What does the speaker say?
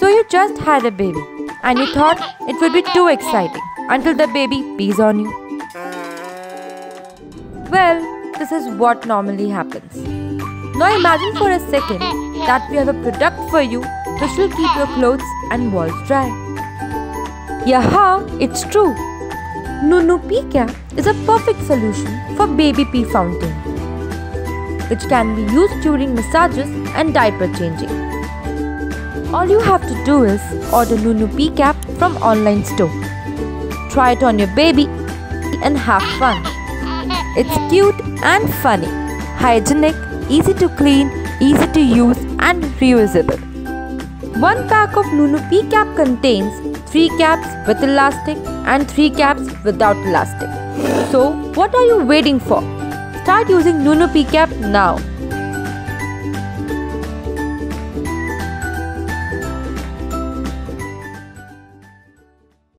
So you just had a baby and you thought it would be too exciting until the baby pees on you. Well, this is what normally happens. Now imagine for a second that we have a product for you which will keep your clothes and walls dry. Yeah, it's true. Nunu Pee Cap is a perfect solution for baby pee fountain, which can be used during massages and diaper changing. All you have to do is order Nunu Pee Cap from online store. Try it on your baby and have fun. It's cute and funny, hygienic, easy to clean, easy to use and reusable. One pack of Nunu Pee Cap contains 3 caps with elastic and 3 caps without elastic. So, what are you waiting for? Start using Nunu Pee Cap now.